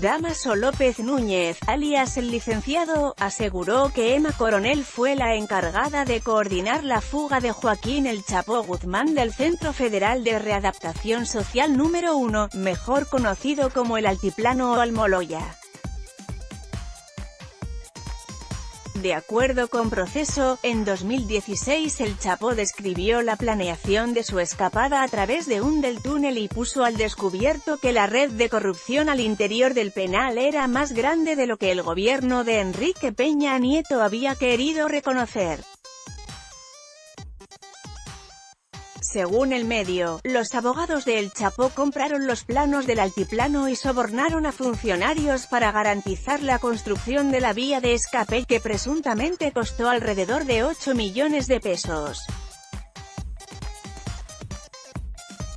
Damaso López Núñez, alias el licenciado, aseguró que Emma Coronel fue la encargada de coordinar la fuga de Joaquín El Chapo Guzmán del Centro Federal de Readaptación Social número 1, mejor conocido como el Altiplano o Almoloya. De acuerdo con Proceso, en 2016 el Chapo describió la planeación de su escapada a través de un del túnel y puso al descubierto que la red de corrupción al interior del penal era más grande de lo que el gobierno de Enrique Peña Nieto había querido reconocer. Según el medio, los abogados de El Chapo compraron los planos del altiplano y sobornaron a funcionarios para garantizar la construcción de la vía de escape, que presuntamente costó alrededor de 8 millones de pesos.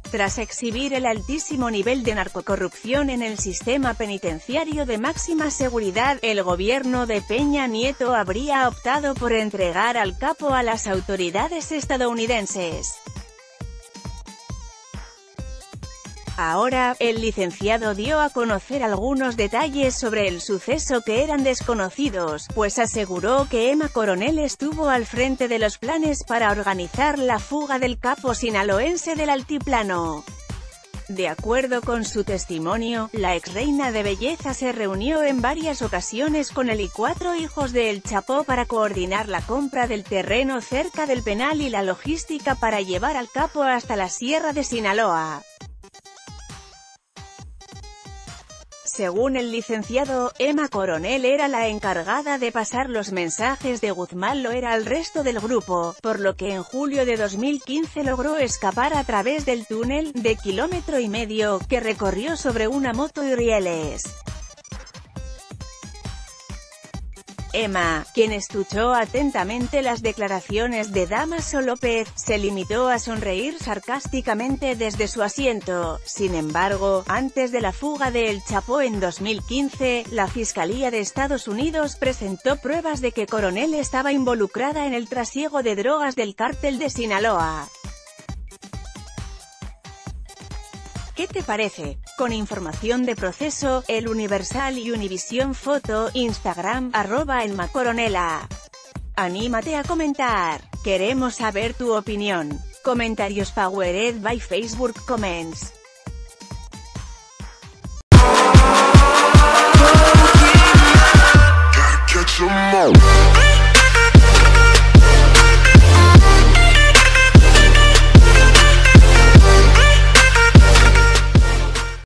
Tras exhibir el altísimo nivel de narcocorrupción en el sistema penitenciario de máxima seguridad, el gobierno de Peña Nieto habría optado por entregar al capo a las autoridades estadounidenses. Ahora, el licenciado dio a conocer algunos detalles sobre el suceso que eran desconocidos, pues aseguró que Emma Coronel estuvo al frente de los planes para organizar la fuga del capo sinaloense del altiplano. De acuerdo con su testimonio, la ex reina de belleza se reunió en varias ocasiones con él y cuatro hijos de El Chapo para coordinar la compra del terreno cerca del penal y la logística para llevar al capo hasta la sierra de Sinaloa. Según el licenciado, Emma Coronel era la encargada de pasar los mensajes de Guzmán lo era al resto del grupo, por lo que en julio de 2015 logró escapar a través del túnel, de kilómetro y medio, que recorrió sobre una moto y rieles. Emma, quien escuchó atentamente las declaraciones de Damaso López, se limitó a sonreír sarcásticamente desde su asiento. Sin embargo, antes de la fuga de El Chapo en 2015, la Fiscalía de Estados Unidos presentó pruebas de que Coronel estaba involucrada en el trasiego de drogas del cártel de Sinaloa. ¿Qué te parece? Con información de proceso, El Universal y Univisión Foto, Instagram, arroba el Macoronela. Anímate a comentar. Queremos saber tu opinión. Comentarios Powered by Facebook Comments.